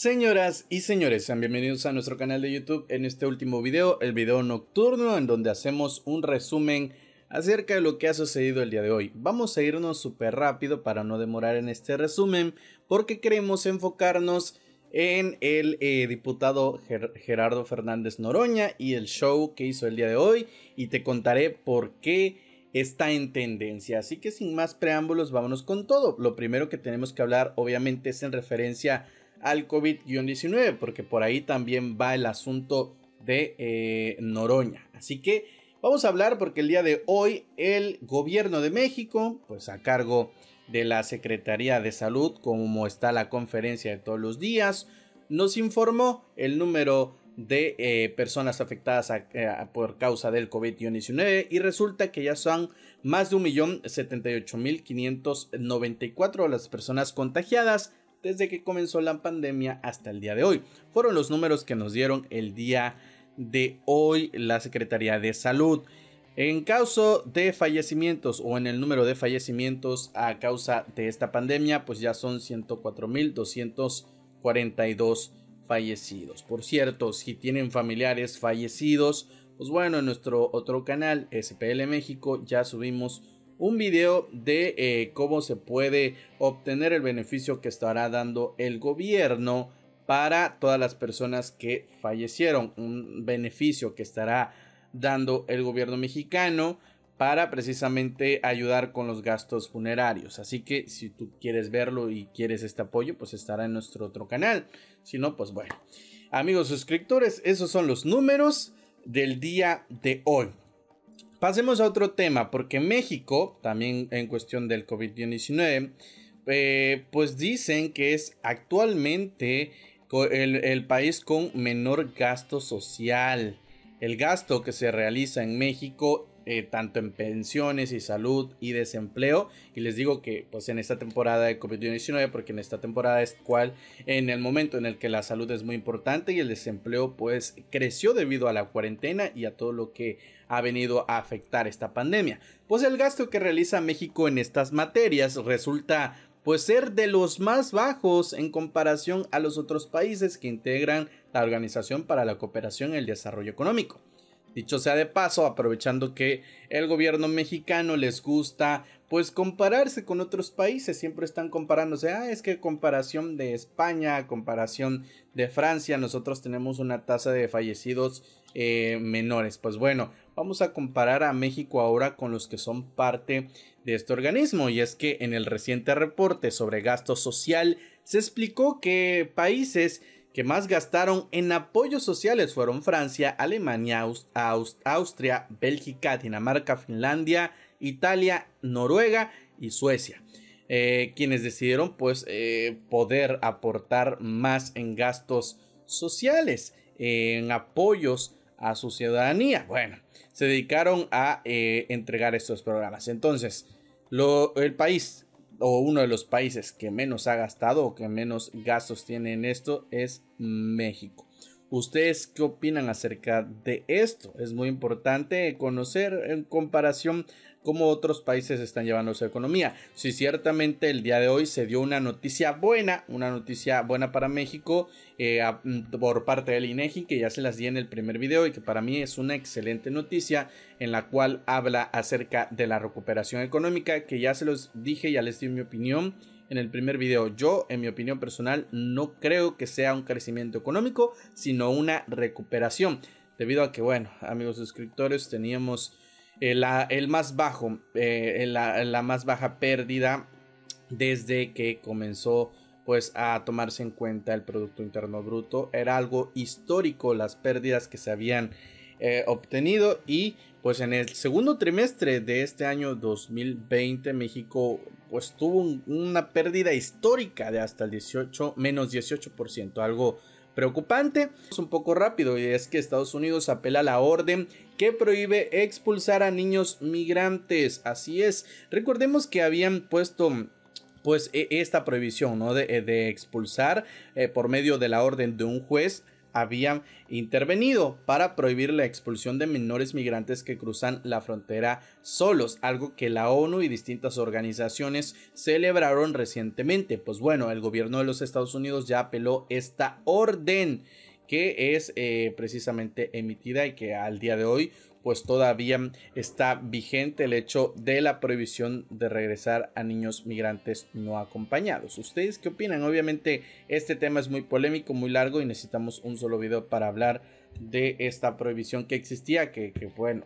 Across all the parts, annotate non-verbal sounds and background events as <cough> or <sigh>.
Señoras y señores, sean bienvenidos a nuestro canal de YouTube en este último video, el video nocturno en donde hacemos un resumen acerca de lo que ha sucedido el día de hoy. Vamos a irnos súper rápido para no demorar en este resumen porque queremos enfocarnos en el eh, diputado Gerardo Fernández Noroña y el show que hizo el día de hoy y te contaré por qué está en tendencia. Así que sin más preámbulos, vámonos con todo. Lo primero que tenemos que hablar obviamente es en referencia al COVID-19, porque por ahí también va el asunto de eh, Noroña. Así que vamos a hablar porque el día de hoy el gobierno de México, pues a cargo de la Secretaría de Salud, como está la conferencia de todos los días, nos informó el número de eh, personas afectadas eh, por causa del COVID-19 y resulta que ya son más de 1.078.594 las personas contagiadas desde que comenzó la pandemia hasta el día de hoy. Fueron los números que nos dieron el día de hoy la Secretaría de Salud. En caso de fallecimientos o en el número de fallecimientos a causa de esta pandemia, pues ya son 104.242 fallecidos. Por cierto, si tienen familiares fallecidos, pues bueno, en nuestro otro canal, SPL México, ya subimos un video de eh, cómo se puede obtener el beneficio que estará dando el gobierno para todas las personas que fallecieron. Un beneficio que estará dando el gobierno mexicano para precisamente ayudar con los gastos funerarios. Así que si tú quieres verlo y quieres este apoyo, pues estará en nuestro otro canal. Si no, pues bueno. Amigos suscriptores, esos son los números del día de hoy. Pasemos a otro tema, porque México, también en cuestión del COVID-19, eh, pues dicen que es actualmente el, el país con menor gasto social. El gasto que se realiza en México eh, tanto en pensiones y salud y desempleo. Y les digo que pues en esta temporada de COVID-19, porque en esta temporada es cual en el momento en el que la salud es muy importante y el desempleo pues creció debido a la cuarentena y a todo lo que ha venido a afectar esta pandemia. Pues el gasto que realiza México en estas materias resulta pues ser de los más bajos en comparación a los otros países que integran la Organización para la Cooperación y el Desarrollo Económico. Dicho sea de paso, aprovechando que el gobierno mexicano les gusta pues compararse con otros países, siempre están comparándose, ah, es que comparación de España, comparación de Francia, nosotros tenemos una tasa de fallecidos eh, menores. Pues bueno, vamos a comparar a México ahora con los que son parte de este organismo y es que en el reciente reporte sobre gasto social se explicó que países que más gastaron en apoyos sociales fueron Francia, Alemania, Austria, Bélgica, Dinamarca, Finlandia, Italia, Noruega y Suecia. Eh, quienes decidieron pues eh, poder aportar más en gastos sociales, en apoyos a su ciudadanía. Bueno, se dedicaron a eh, entregar estos programas. Entonces, el país o uno de los países que menos ha gastado o que menos gastos tiene en esto es México. ¿Ustedes qué opinan acerca de esto? Es muy importante conocer en comparación cómo otros países están llevando su economía. Si ciertamente el día de hoy se dio una noticia buena, una noticia buena para México eh, por parte del INEGI, que ya se las di en el primer video y que para mí es una excelente noticia en la cual habla acerca de la recuperación económica, que ya se los dije, ya les di mi opinión en el primer video. Yo, en mi opinión personal, no creo que sea un crecimiento económico, sino una recuperación. Debido a que, bueno, amigos suscriptores, teníamos eh, el más bajo, eh, la, más baja pérdida desde que comenzó pues a tomarse en cuenta el Producto Interno Bruto. Era algo histórico las pérdidas que se habían eh, obtenido y pues en el segundo trimestre de este año 2020 México pues tuvo una pérdida histórica de hasta el 18 menos 18%, algo preocupante. Es un poco rápido y es que Estados Unidos apela a la orden que prohíbe expulsar a niños migrantes. Así es, recordemos que habían puesto pues e, esta prohibición ¿no? de, de expulsar eh, por medio de la orden de un juez habían intervenido para prohibir la expulsión de menores migrantes que cruzan la frontera solos, algo que la ONU y distintas organizaciones celebraron recientemente. Pues bueno, el gobierno de los Estados Unidos ya apeló esta orden que es eh, precisamente emitida y que al día de hoy pues todavía está vigente el hecho de la prohibición de regresar a niños migrantes no acompañados. ¿Ustedes qué opinan? Obviamente este tema es muy polémico, muy largo y necesitamos un solo video para hablar de esta prohibición que existía, que, bueno,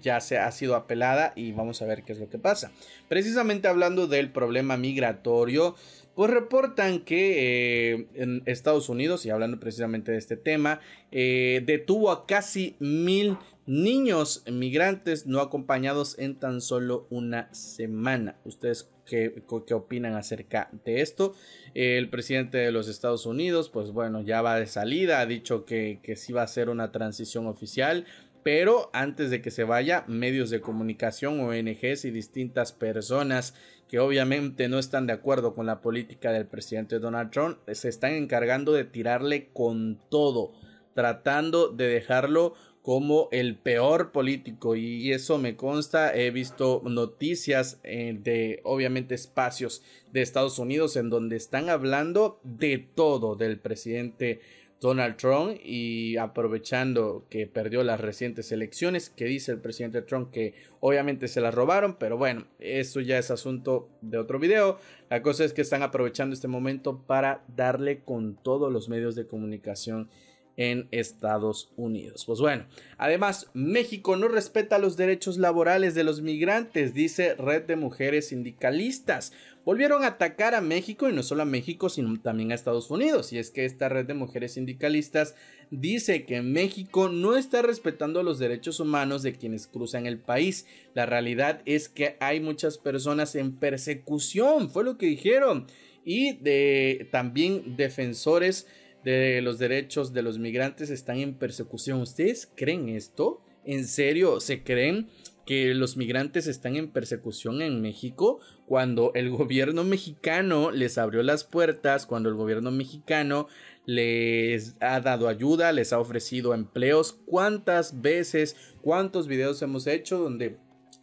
ya se ha sido apelada y vamos a ver qué es lo que pasa. Precisamente hablando del problema migratorio, pues reportan que eh, en Estados Unidos, y hablando precisamente de este tema, eh, detuvo a casi mil niños migrantes no acompañados en tan solo una semana. ¿Ustedes qué, opinan acerca de esto? El presidente de los Estados Unidos, pues bueno, ya va de salida, ha dicho que, que sí va a ser una transición oficial. Pero antes de que se vaya, medios de comunicación, ONGs y distintas personas que obviamente no están de acuerdo con la política del presidente Donald Trump se están encargando de tirarle con todo, tratando de dejarlo como el peor político. Y eso me consta, he visto noticias eh, de obviamente espacios de Estados Unidos en donde están hablando de todo del presidente Donald Trump y aprovechando que perdió las recientes elecciones, que dice el presidente Trump que obviamente se las robaron, pero bueno, eso ya es asunto de otro video. La cosa es que están aprovechando este momento para darle con todos los medios de comunicación en Estados Unidos. Pues bueno, además México no respeta los derechos laborales de los migrantes, dice Red de Mujeres Sindicalistas. Volvieron a atacar a México y no solo a México, sino también a Estados Unidos. Y es que esta red de mujeres sindicalistas dice que México no está respetando los derechos humanos de quienes cruzan el país. La realidad es que hay muchas personas en persecución, fue lo que dijeron. Y de también defensores de los derechos de los migrantes están en persecución. ¿Ustedes creen esto? ¿En serio se creen que los migrantes están en persecución en México cuando el <laughs> gobierno mexicano les abrió las puertas, cuando el gobierno mexicano les ha dado ayuda, les ha ofrecido empleos? ¿Cuántas veces, cuántos videos hemos hecho donde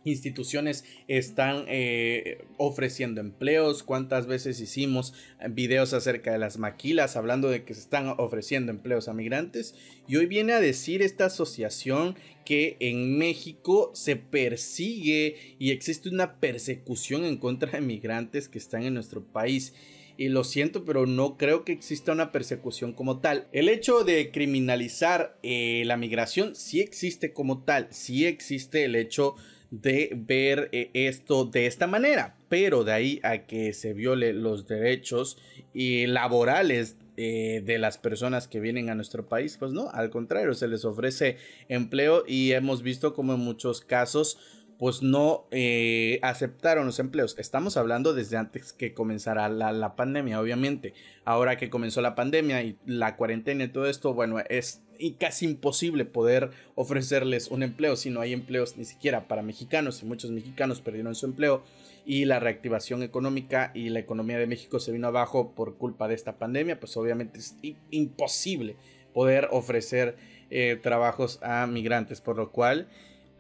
instituciones están eh, ofreciendo empleos, cuántas veces hicimos videos acerca de las maquilas hablando de que se están ofreciendo empleos a migrantes y hoy viene a decir esta asociación que en México se persigue y existe una persecución en contra de migrantes que están en nuestro país y lo siento, pero no creo que exista una persecución como tal. El hecho de criminalizar eh, la migración sí existe como tal, sí existe el hecho de ver eh, esto de esta manera, pero de ahí a que se viole los derechos y laborales eh, de las personas que vienen a nuestro país, pues no, al contrario, se les ofrece empleo y hemos visto como en muchos casos pues no eh, aceptaron los empleos. Estamos hablando desde antes que comenzara la, la, pandemia, obviamente. Ahora que comenzó la pandemia y la cuarentena y todo esto, bueno, es casi imposible poder ofrecerles un empleo si no hay empleos ni siquiera para mexicanos y muchos mexicanos perdieron su empleo y la reactivación económica y la economía de México se vino abajo por culpa de esta pandemia, pues obviamente es imposible poder ofrecer eh, trabajos a migrantes, por lo cual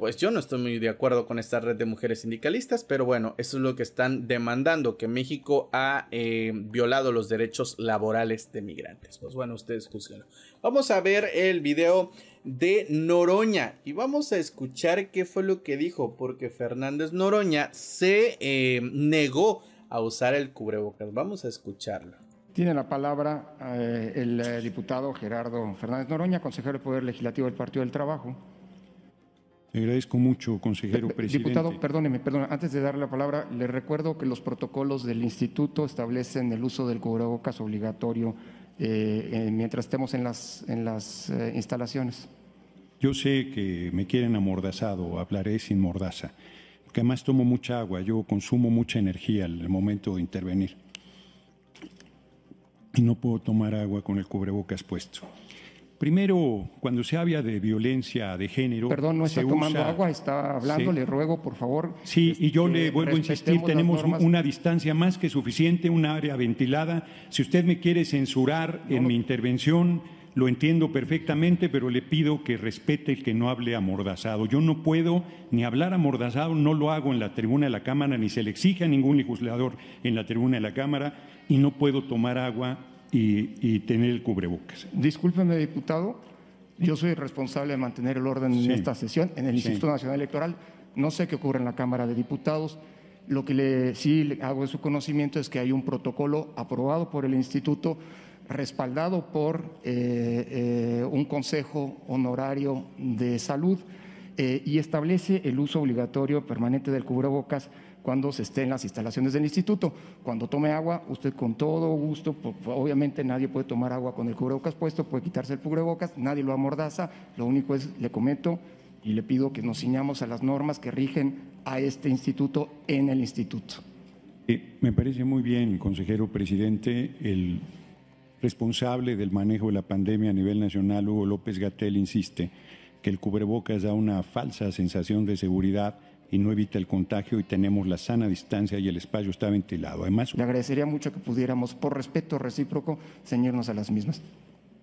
pues yo no estoy muy de acuerdo con esta red de mujeres sindicalistas, pero bueno, eso es lo que están demandando, que México ha eh, violado los derechos laborales de migrantes. Pues bueno, ustedes juzgan. Vamos a ver el video de Noroña y vamos a escuchar qué fue lo que dijo, porque Fernández Noroña se eh, negó a usar el cubrebocas. Vamos a escucharlo. Tiene la palabra eh, el diputado Gerardo Fernández Noroña, consejero del Poder Legislativo del Partido del Trabajo. Le agradezco mucho, consejero presidente. Diputado, perdóneme, perdón, antes de darle la palabra, le recuerdo que los protocolos del instituto establecen el uso del cubrebocas obligatorio eh, mientras estemos en las, en las eh, instalaciones. Yo sé que me quieren amordazado, hablaré sin mordaza, porque además tomo mucha agua, yo consumo mucha energía en el momento de intervenir. Y no puedo tomar agua con el cubrebocas puesto. Primero, cuando se habla de violencia de género. Perdón, no está tomando agua, está hablando, le ruego, por favor. Sí, y yo le vuelvo a insistir, tenemos una distancia más que suficiente, un área ventilada. Si usted me quiere censurar en mi intervención, lo entiendo perfectamente, pero le pido que respete el que no hable amordazado. Yo no puedo ni hablar amordazado, no lo hago en la tribuna de la Cámara, ni se le exige a ningún legislador en la tribuna de la Cámara, y no puedo tomar agua y, tener el cubrebocas. Discúlpeme, diputado, yo soy responsable de mantener el orden en esta sesión, en el Instituto Nacional Electoral. No sé qué ocurre en la Cámara de Diputados. Lo que le, sí le hago de su conocimiento es que hay un protocolo aprobado por el Instituto, respaldado por eh, eh, un Consejo Honorario de Salud eh, y establece el uso obligatorio permanente del cubrebocas cuando se esté en las instalaciones del instituto. Cuando tome agua, usted con todo gusto, obviamente nadie puede tomar agua con el cubrebocas puesto, puede quitarse el cubrebocas, nadie lo amordaza, lo único es, le comento y le pido que nos ciñamos a las normas que rigen a este instituto en el instituto. Eh, me parece muy bien, consejero presidente, el responsable del manejo de la pandemia a nivel nacional, Hugo López Gatel, insiste que el cubrebocas da una falsa sensación de seguridad y no evita el contagio y tenemos la sana distancia y el espacio está ventilado. Además, le agradecería mucho que pudiéramos, por respeto recíproco, ceñirnos a las mismas.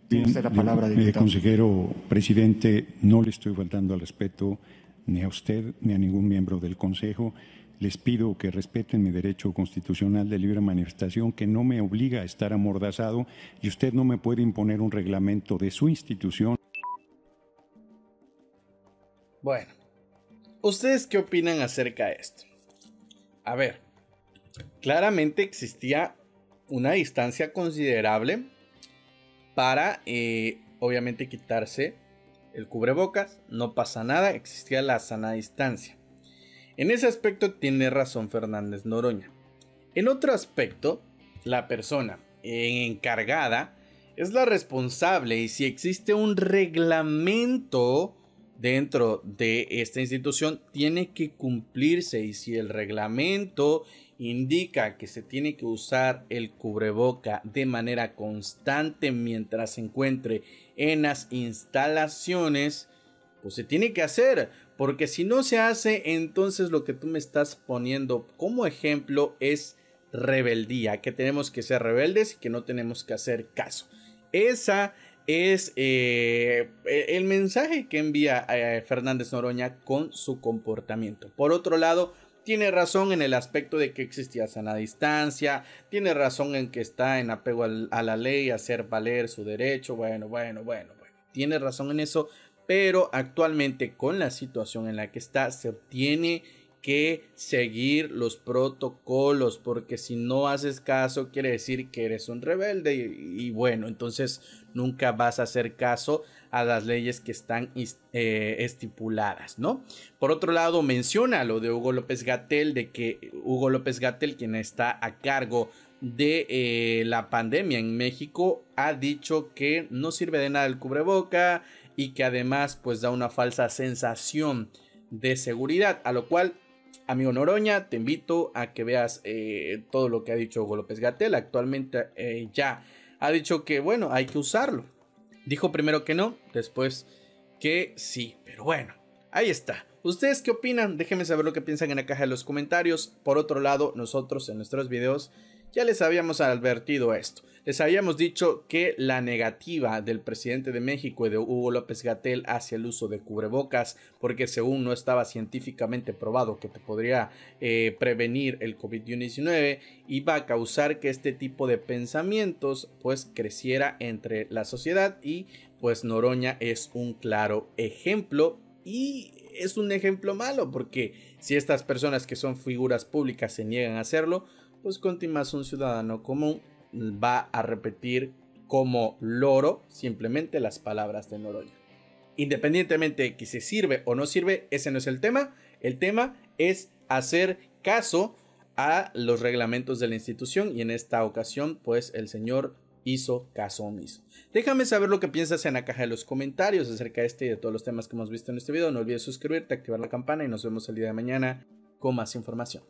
Tiene usted la palabra, eh, consejero presidente, no le estoy faltando al respeto ni a usted ni a ningún miembro del Consejo. Les pido que respeten mi derecho constitucional de libre manifestación, que no me obliga a estar amordazado y usted no me puede imponer un reglamento de su institución. Bueno, ¿Ustedes qué opinan acerca de esto? A ver, claramente existía una distancia considerable para, eh, obviamente, quitarse el cubrebocas. No pasa nada, existía la sana distancia. En ese aspecto tiene razón Fernández Noroña. En otro aspecto, la persona encargada es la responsable y si existe un reglamento dentro de esta institución tiene que cumplirse y si el reglamento indica que se tiene que usar el cubreboca de manera constante mientras se encuentre en las instalaciones, pues se tiene que hacer, porque si no se hace, entonces lo que tú me estás poniendo como ejemplo es rebeldía, que tenemos que ser rebeldes y que no tenemos que hacer caso. Esa es eh, e, el mensaje que envía eh, Fernández Noroña con su comportamiento. Por otro lado, tiene razón en el aspecto de que existía sana distancia, tiene razón en que está en apego a la ley, a hacer valer su derecho, bueno, bueno, bueno, bueno, tiene razón en eso, pero actualmente con la situación en la que está, se obtiene que seguir los protocolos, porque si no haces caso quiere decir que eres un rebelde y, bueno, entonces nunca vas a hacer caso a las leyes que están eh, estipuladas, ¿no? Por otro lado, menciona lo de Hugo López Gatel, de que Hugo López Gatel, quien está a cargo de eh, la pandemia en México, ha dicho que no sirve de nada el cubreboca y que además pues da una falsa sensación de seguridad, a lo cual Amigo Noroña, te invito a que veas eh, todo lo que ha dicho Hugo López Gatel. Actualmente eh, ya ha dicho que, bueno, hay que usarlo. Dijo primero que no, después que sí. Pero bueno, ahí está. ¿Ustedes qué opinan? Déjenme saber lo que piensan en la caja de los comentarios. Por otro lado, nosotros en nuestros videos ya les habíamos advertido esto. Les habíamos dicho que la negativa del presidente de México y de Hugo López Gatel hacia el uso de cubrebocas, porque según no estaba científicamente probado que te podría eh, prevenir el COVID-19, iba a causar que este tipo de pensamientos pues creciera entre la sociedad y pues Noroña es un claro ejemplo y es un ejemplo malo porque si estas personas que son figuras públicas se niegan a hacerlo, pues más un ciudadano común va a repetir como loro simplemente las palabras de Noroña. Independientemente de que se sirve o no sirve, ese no es el tema. El tema es hacer caso a los reglamentos de la institución y en esta ocasión pues el señor hizo caso omiso. Déjame saber lo que piensas en la caja de los comentarios acerca de este y de todos los temas que hemos visto en este video. No olvides suscribirte, activar la campana y nos vemos el día de mañana con más información.